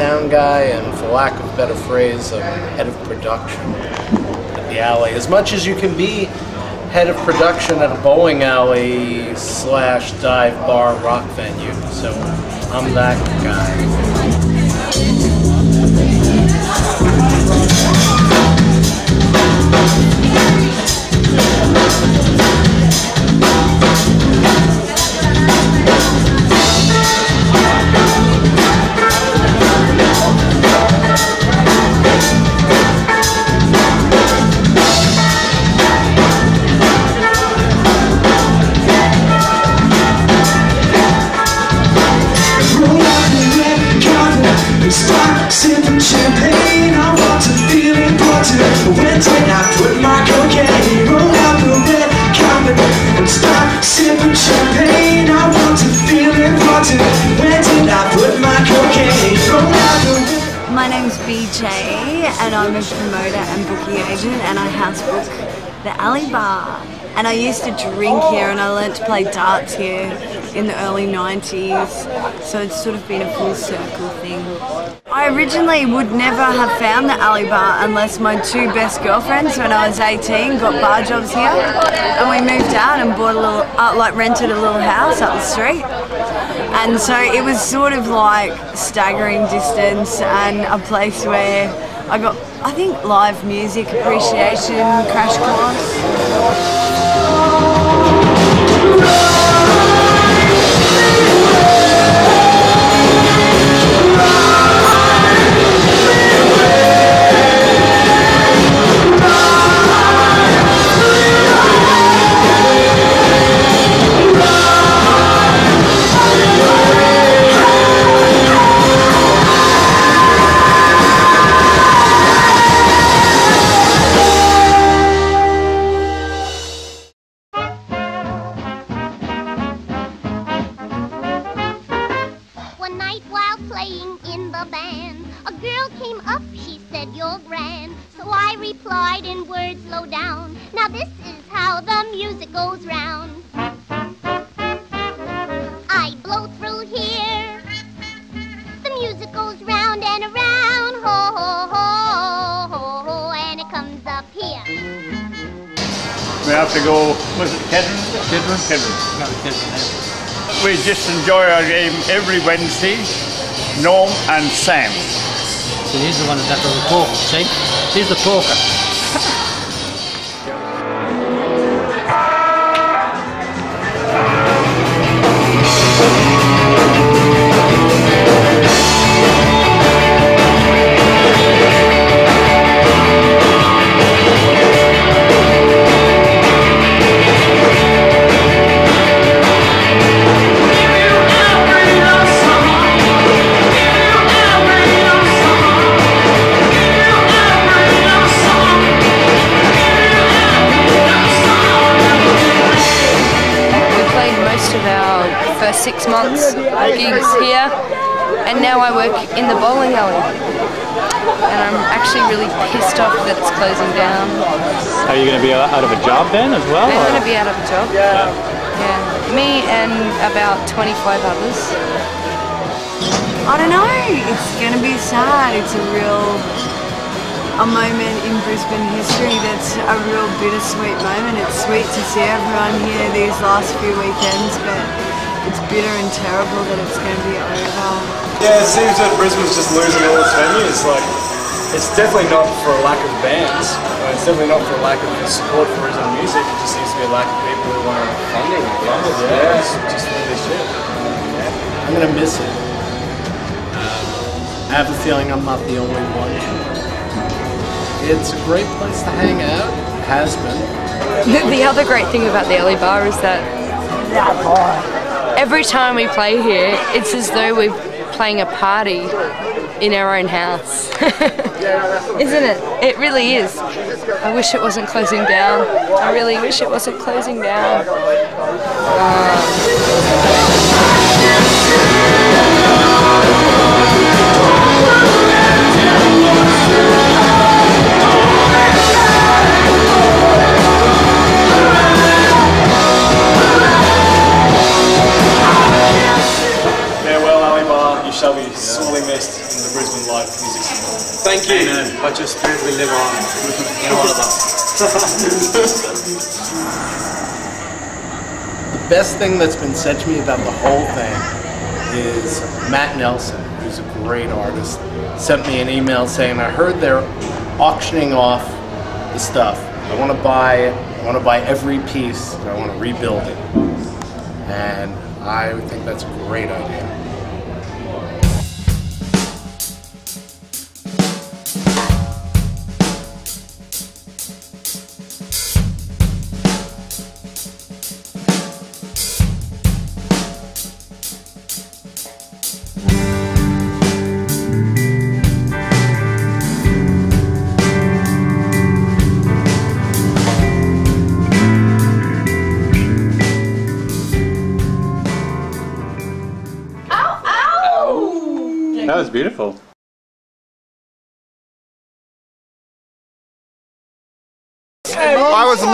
and, for lack of a better phrase, head of production at the alley. As much as you can be head of production at a bowling alley slash dive bar rock venue. So I'm that guy. BJ and I'm a promoter and booking agent and I house book the Alley Bar. And I used to drink here and I learnt to play darts here in the early 90s. So it's sort of been a full circle thing. I originally would never have found the Alley Bar unless my two best girlfriends when I was 18 got bar jobs here. And we moved out and bought a little, uh, like rented a little house up the street. And so it was sort of like staggering distance and a place where I got, I think, live music appreciation crash course. Playing in the band, a girl came up, she said, You're grand. So I replied in words low down, Now this is how the music goes round. I blow through here, the music goes round and around, ho ho ho ho ho, and it comes up here. We have to go, was it Kedron? Kedron? Kedron. No, Kedron. We just enjoy our game every Wednesday, Norm and Sam. So he's the one that does the talk, see? He's the talker. our first six months gigs here, and now I work in the bowling alley. And I'm actually really pissed off that it's closing down. Are you going to be out of a job then as well? I'm going to be out of a job. Yeah. yeah. Me and about 25 others. I don't know, it's gonna be sad. It's a real, a moment in Brisbane history that's a real bittersweet moment. It's sweet to see everyone here these last few weekends, but it's bitter and terrible that it's going to be over. Yeah, it seems that Brisbane's just losing all its venues. Like, it's definitely not for a lack of bands. It's definitely not for a lack of support for Brisbane music. It just seems to be a lack of people who want funding. Fund it, yeah. It's just really shit. I'm gonna miss it. I have a feeling I'm not the only one. It's a great place to hang out. Has been. The, the other great thing about the alley bar is that every time we play here, it's as though we're playing a party in our own house. Isn't it? It really is. I wish it wasn't closing down. I really wish it wasn't closing down. Thank you. Let your spirit will live on in all of us. The best thing that's been said to me about the whole thing is Matt Nelson, who's a great artist, sent me an email saying, I heard they're auctioning off the stuff. I want to buy I want to buy every piece. I want to rebuild it. And I think that's a great idea. Was beautiful.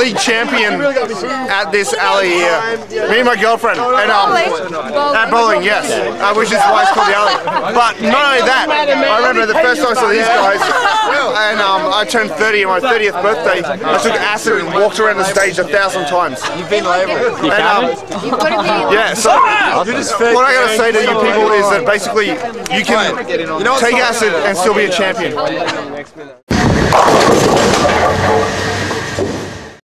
League champion at this alley here. Me and my girlfriend. And, um, at bowling, yes. Uh, which is why it's called the alley. But not only that, I remember the first time I saw these guys, and um, I turned 30 on my 30th birthday. I took acid and walked around the stage a thousand times. You've been labelled. And, um, yeah, so what I gotta say to you people is that basically you can take acid and still be a champion.